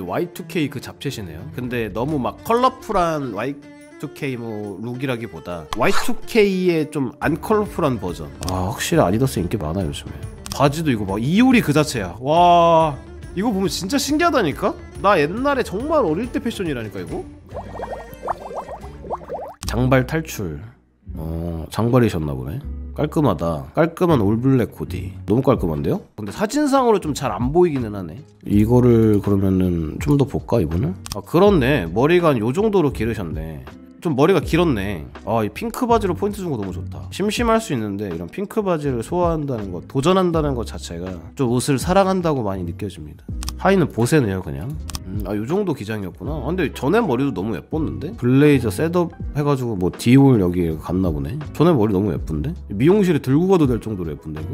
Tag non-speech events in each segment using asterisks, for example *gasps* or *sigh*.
Y2K 그 잡채시네요. 근데 너무 막 컬러풀한 Y2K 뭐 룩이라기보다 Y2K의 좀 안 컬러풀한 버전. 아 확실히 아디다스 인기 많아 요즘에. 바지도 이거 막 이효리 그 자체야. 와 이거 보면 진짜 신기하다니까? 나 옛날에 정말 어릴 때 패션이라니까 이거. 장발 탈출. 어 장발이셨나 보네. 깔끔하다. 깔끔한 올블랙 코디. 너무 깔끔한데요? 근데 사진상으로 좀 잘 안 보이기는 하네. 이거를 그러면은 좀 더 볼까 이분은? 아 그렇네. 머리가 요 정도로 기르셨네. 좀 머리가 길었네. 아, 이 핑크 바지로 포인트 준 거 너무 좋다. 심심할 수 있는데 이런 핑크 바지를 소화한다는 것, 도전한다는 것 자체가 좀 옷을 사랑한다고 많이 느껴집니다. 하의는 보세네요, 그냥. 음, 아, 요 정도 기장이었구나. 아, 근데 전에 머리도 너무 예뻤는데? 블레이저 setup 해가지고 뭐 Dior 여기 갔나 보네. 전에 머리 너무 예쁜데? 미용실에 들고 가도 될 정도로 예쁜데, 이거?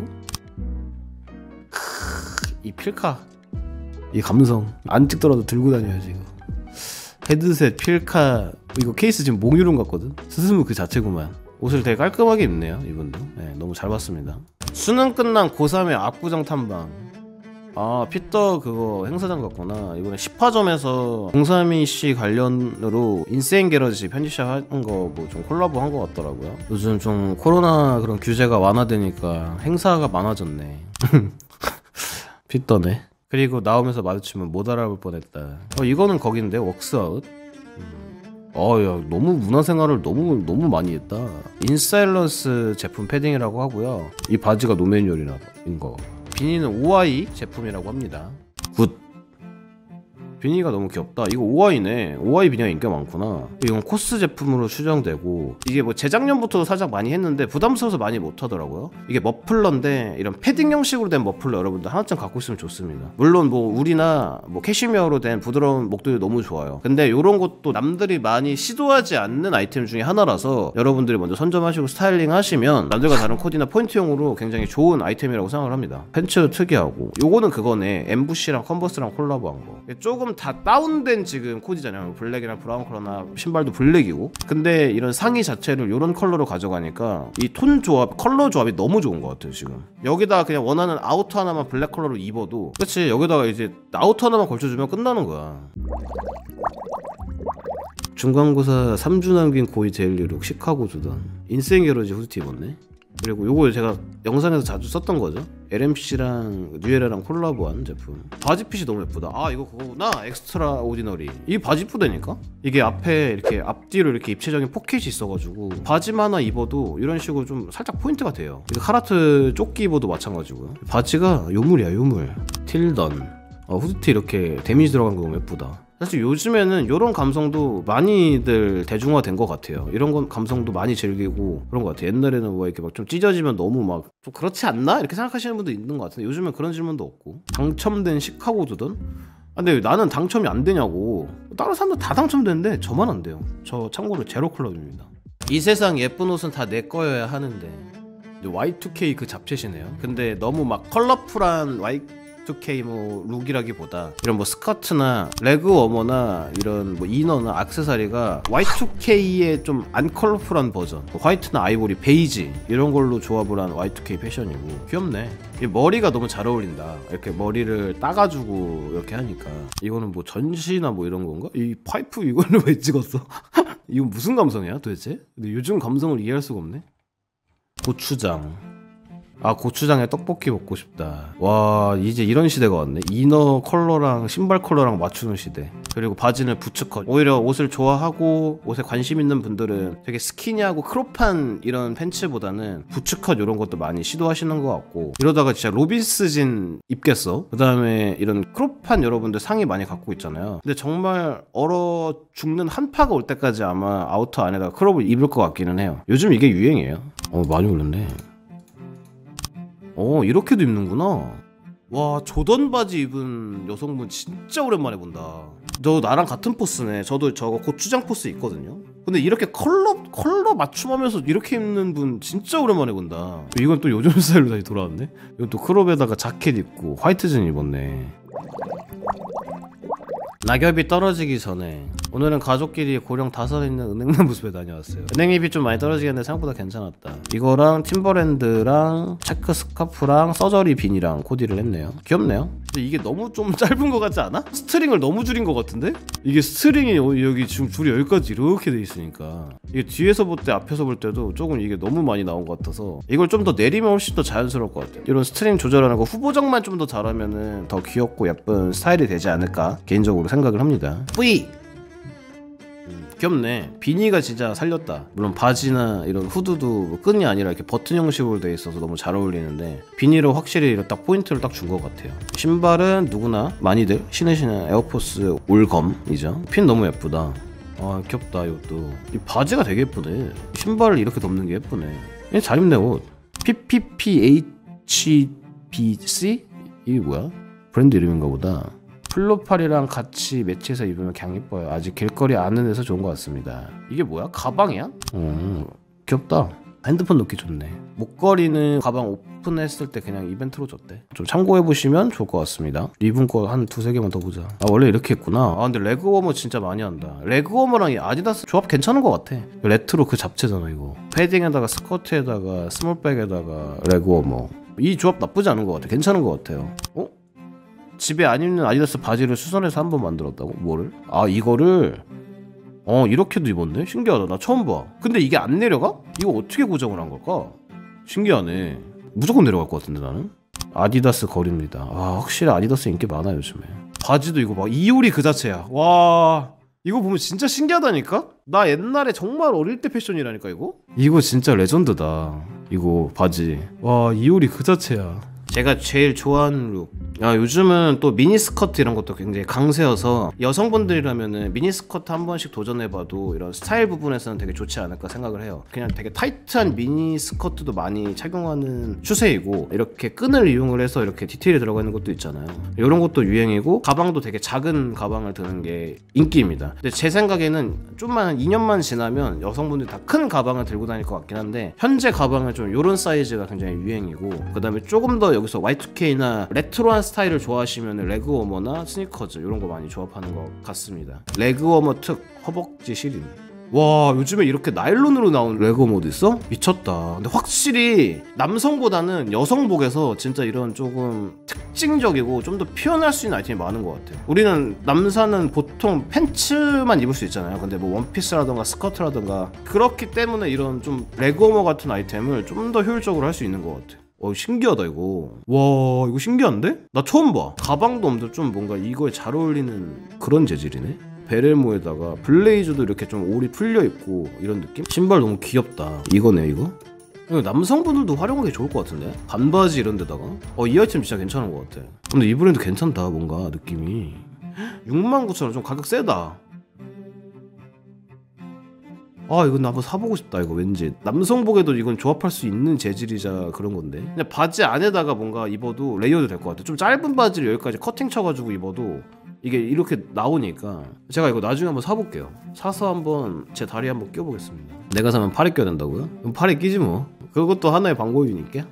크으, 이 필카. 이 감성. 안 찍더라도 들고 다녀야지, 이거. 헤드셋, 필카 이거 케이스 지금 몽유름 같거든? 스스무 그 자체구만. 옷을 되게 깔끔하게 입네요 이분도. 네, 너무 잘 봤습니다. 수능 끝난 고3의 압구정 탐방. 아 피터 그거 행사장 같구나. 이번에 10화점에서 032씨 관련으로 인세인 게러지 편집샵 한 거 뭐 좀 콜라보 한 거 같더라고요. 요즘 좀 코로나 그런 규제가 완화되니까 행사가 많아졌네. *laughs* 피터네 그리고 나오면서 마주치면 못 알아볼 뻔했다. 어 이거는 거긴데 Worksout. 어야 너무 문화생활을 너무 너무 많이 했다. Insilence 제품 패딩이라고 하고요. 이 바지가 Nomanual인 거. 비니는 오아이 제품이라고 합니다. 굿. 비니가 너무 귀엽다. 이거 오아이네. 오아이 비니가 인기가 많구나. 이건 COS 제품으로 추정되고 이게 뭐 재작년부터 살짝 많이 했는데 부담스러워서 많이 못 하더라고요. 이게 머플러인데 이런 패딩 형식으로 된 머플러 여러분들 하나쯤 갖고 있으면 좋습니다. 물론 뭐 울이나 뭐 캐시미어로 된 부드러운 목도리 너무 좋아요. 근데 이런 것도 남들이 많이 시도하지 않는 아이템 중에 하나라서 여러분들이 먼저 선점하시고 스타일링 하시면 남들과 다른 코디나 포인트용으로 굉장히 좋은 아이템이라고 생각을 합니다. 팬츠 특이하고 요거는 그거네. Ambush랑 Converse랑 콜라보한 거. 조금 다 다운된 지금 코디잖아요. 블랙이랑 브라운 컬러나 신발도 블랙이고. 근데 이런 상의 자체를 이런 컬러로 가져가니까 이 톤 조합, 컬러 조합이 너무 좋은 것 같아요. 지금 여기다 그냥 원하는 outer 하나만 블랙 컬러로 입어도 그렇지 여기다가 이제 outer 하나만 걸쳐주면 끝나는 거야. 중간고사 3주 남긴 고2 daily look 시카고 조던 Insane Garage 후드티 입었네. 그리고 요거 제가 영상에서 자주 썼던 거죠. LMC랑 New Era랑 콜라보한 제품. 바지 핏이 너무 예쁘다. 아 이거 그거구나. Extra Ordinary. 이 바지 예쁘다니까? 이게 앞에 이렇게 앞뒤로 이렇게 입체적인 포켓이 있어가지고 바지만 하나 입어도 이런 식으로 좀 살짝 포인트가 돼요. 이거 Carhartt 조끼 입어도 마찬가지고요. 바지가 요물이야 요물. 틸던. 어, 후드티 이렇게 데미지 들어간 거 너무 예쁘다 사실 요즘에는 이런 감성도 많이들 대중화된 것 같아요. 이런 건 감성도 많이 즐기고 그런 것 같아요. 옛날에는 뭐 이렇게 막 좀 찢어지면 너무 막 좀 그렇지 않나 이렇게 생각하시는 분도 있는 것 같은데 요즘엔 그런 질문도 없고 당첨된 시카고드든 아, 근데 나는 당첨이 안 되냐고 다른 사람들 다 당첨되는데 저만 안 돼요. 저 참고로 제로 클럽입니다. 이 세상 예쁜 옷은 다 내 거여야 하는데 Y2K 그 잡채시네요. 근데 너무 막 컬러풀한 Y 2K 뭐 룩이라기보다 이런 뭐 스커트나 leg warmer나 이런 뭐 이너나 액세서리가 Y2K의 좀 안 컬러풀한 버전 뭐 화이트나 아이보리 베이지 이런 걸로 조합을 한 Y2K 패션이고 귀엽네 이 머리가 너무 잘 어울린다 이렇게 머리를 따가지고 이렇게 하니까 이거는 뭐 전시나 뭐 이런 건가? 이 파이프 이거는 왜 찍었어? *laughs* 이건 무슨 감성이야 도대체? 근데 요즘 감성을 이해할 수가 없네 고추장 아 고추장에 떡볶이 먹고 싶다. 와 이제 이런 시대가 왔네. inner 컬러랑 신발 컬러랑 맞추는 시대. 그리고 바지는 부츠컷 오히려 옷을 좋아하고 옷에 관심 있는 분들은 되게 스키니하고 crop한 이런 팬츠보다는 부츠컷 이런 것도 많이 시도하시는 것 같고 이러다가 진짜 Robin's Jean 입겠어? 그 다음에 이런 crop한 여러분들 상의 많이 갖고 있잖아요. 근데 정말 얼어 죽는 한파가 올 때까지 아마 outer 안에다가 crop을 입을 것 같기는 해요. 요즘 이게 유행이에요. 어 많이 올랐네 어 이렇게도 입는구나. 와 조던 바지 입은 여성분 진짜 오랜만에 본다. 너 나랑 같은 Force네. 저도 저거 고추장 Force 있거든요. 근데 이렇게 컬러 컬러 맞춤하면서 이렇게 입는 분 진짜 오랜만에 본다. 이건 또 요즘 *laughs* 스타일로 다시 돌아왔네? 이건 또 crop에다가 자켓 입고 화이트진 입었네. 낙엽이 떨어지기 전에 오늘은 가족끼리 고령 다섯 있는 은행나무 숲에 다녀왔어요. 은행잎이 좀 많이 떨어지겠는데 생각보다 괜찮았다. 이거랑 Timberland랑 체크 스카프랑 Surgery 비니랑 코디를 했네요. 귀엽네요. 근데 이게 너무 좀 *laughs* 짧은 것 같지 않아? string을 너무 줄인 것 같은데? 이게 string이 여- 여기 지금 줄이 여기까지 이렇게 돼 있으니까. 이게 뒤에서 볼 때 앞에서 볼 때도 조금 이게 너무 많이 나온 것 같아서 이걸 좀 더 내리면 훨씬 더 자연스러울 것 같아요. 이런 string 조절하는 거 후보정만 좀 더 잘하면 은 더 귀엽고 예쁜 스타일이 되지 않을까 개인적으로 생각을 합니다. 뿌이! 음, 귀엽네. 비니가 진짜 살렸다. 물론 바지나 이런 후드도 뭐 끈이 아니라 이렇게 버튼 형식으로 돼 있어서 너무 잘 어울리는데 비니로 확실히 딱 포인트를 딱 준 것 같아요. 신발은 누구나 많이들 신으시는 에어포스 all검이죠. 핀 너무 예쁘다. 아 귀엽다 이것도. 이 바지가 되게 예쁘네. 신발을 이렇게 덮는 게 예쁘네. 이잘 입네 옷. PPPHBC 이게 뭐야? 브랜드 이름인가 보다. 플로팔이랑 같이 매치해서 입으면 그냥 이뻐요. 아직 길거리 아는 데서 좋은 것 같습니다. 이게 뭐야? 가방이야? 어, 귀엽다. 핸드폰 넣기 좋네. 목걸이는 가방 오픈했을 때 그냥 이벤트로 줬대. 좀 참고해 보시면 좋을 것 같습니다. 리븐 거한 두세 개만 더 보자. 아 원래 이렇게 했구나. 아 근데 레그 워머 진짜 많이 한다. 레그 워머랑 이 아디다스 조합 괜찮은 것 같아. 레트로 그 잡채잖아 이거. 패딩에다가 스커트에다가 스몰백에다가 레그 워머. 이 조합 나쁘지 않은 것 같아. 괜찮은 것 같아요. 어? 집에 안 입는 아디다스 바지를 수선해서 한 번 만들었다고? 뭐를? 아 이거를 어 이렇게도 입었네? 신기하다 나 처음 봐 근데 이게 안 내려가? 이거 어떻게 고정을 한 걸까? 신기하네 무조건 내려갈 것 같은데 나는 아디다스 거리입니다 아 확실히 아디다스 인기 많아 요즘에 바지도 이거 봐 이효리 그 자체야 와 이거 보면 진짜 신기하다니까? 나 옛날에 정말 어릴 때 패션이라니까 이거? 이거 진짜 레전드다 이거 바지 와 이효리 그 자체야 제가 제일 좋아하는 룩. 아, 요즘은 또 미니스커트 이런 것도 굉장히 강세여서 여성분들이라면은 미니스커트 한 번씩 도전해봐도 이런 스타일 부분에서는 되게 좋지 않을까 생각을 해요. 그냥 되게 타이트한 미니스커트도 많이 착용하는 추세이고 이렇게 끈을 이용을 해서 이렇게 디테일이 들어가 있는 것도 있잖아요. 이런 것도 유행이고 가방도 되게 작은 가방을 드는 게 인기입니다. 근데 제 생각에는 좀만 한 2년만 지나면 여성분들이 다 큰 가방을 들고 다닐 것 같긴 한데 현재 가방은 좀 이런 사이즈가 굉장히 유행이고 그 다음에 조금 더 여기서 Y2K나 레트로한 스타일을 좋아하시면 leg warmer나 스니커즈 이런 거 많이 조합하는 것 같습니다. leg warmer 특 허벅지 시림. 와 요즘에 이렇게 나일론으로 나온 레고모도 있어? 미쳤다 근데 확실히 남성보다는 여성복에서 진짜 이런 조금 특징적이고 좀 더 표현할 수 있는 아이템이 많은 것 같아요 우리는 남사는 보통 팬츠만 입을 수 있잖아요 근데 뭐 원피스라던가 스커트라던가 그렇기 때문에 이런 좀 레고모 같은 아이템을 좀 더 효율적으로 할 수 있는 것 같아요 어 신기하다 이거 와 이거 신기한데? 나 처음 봐 가방도 없는데 좀 뭔가 이거에 잘 어울리는 그런 재질이네 베레모에다가 블레이저도 이렇게 좀 올이 풀려 있고 이런 느낌? 신발 너무 귀엽다. 이거네 이거. 이거 남성분들도 활용하기 좋을 것 같은데 반바지 이런 데다가 어 이 아이템 진짜 괜찮은 것 같아. 근데 이 브랜드 괜찮다 뭔가 느낌이 *gasps* 69,000원 좀 가격 세다. 아 이건 나 한번 사보고 싶다 이거 왠지. 남성복에도 이건 조합할 수 있는 재질이자 그런 건데. 그냥 바지 안에다가 뭔가 입어도 layered 될 것 같아. 좀 짧은 바지를 여기까지 커팅 쳐가지고 입어도 이게 이렇게 나오니까 제가 이거 나중에 한번 사볼게요. 사서 한번 제 다리에 한번 껴보겠습니다. 내가 사면 팔에 껴야 된다고요? 그럼 팔에 끼지 뭐. 그것도 하나의 방법이니까